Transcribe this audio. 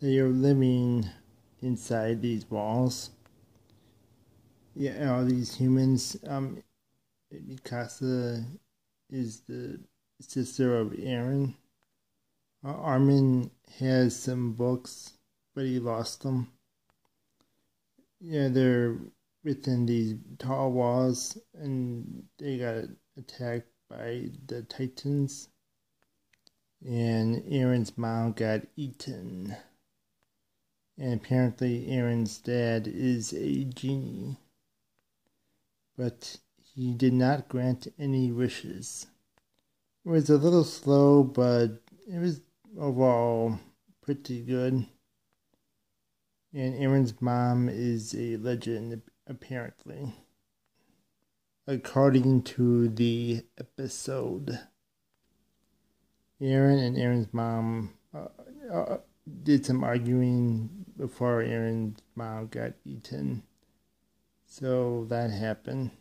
they are living inside these walls. Yeah, all these humans. Um, Mikasa is the sister of Eren. Uh, Armin has some books, but he lost them. Yeah, they're within these tall walls, and they got attacked by the Titans. And Eren's mom got eaten. And apparently, Eren's dad is a genie. But he did not grant any wishes. It was a little slow, but it was overall pretty good. And Eren's mom is a legend, apparently. According to the episode, Eren and Eren's mom uh, uh, did some arguing before Eren's mom got eaten. So that happened.